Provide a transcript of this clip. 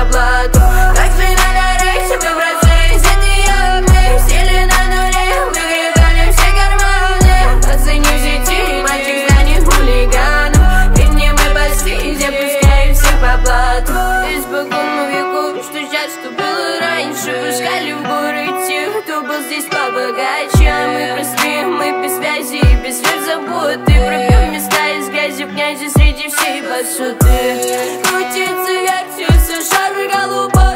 оплату Как же на нарейсе мы в разрезе неявные Сели на нуле, выгребали все гормоны. Пацаны в сети, мальчик станет хулиганом. И не мы пасти, запускаем все по блату. Из бакума веку, что сейчас, что было раньше. Пускали в горы тех, кто был здесь побогаче. всей высоты Крутится вверх, птица, шары голубой.